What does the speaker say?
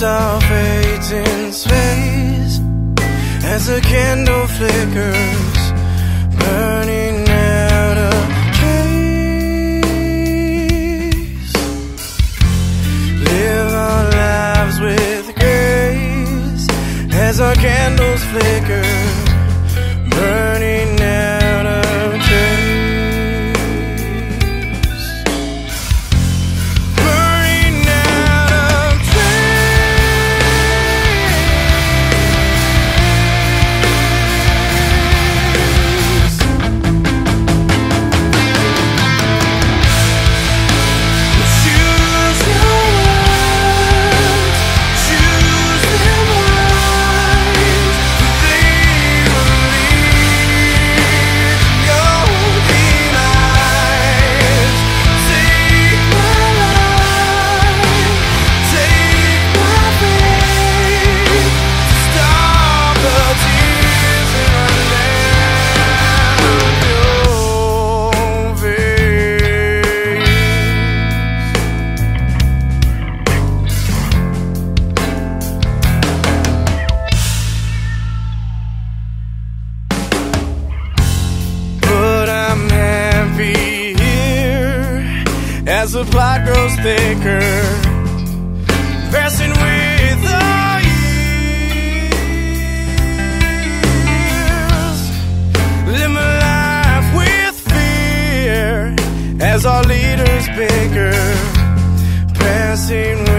star fades in space as a candle flickers, burning out a trace. Live our lives with grace as our candles flicker, burning as the plot grows thicker, passing with the years. Live my life with fear as our leaders bicker, passing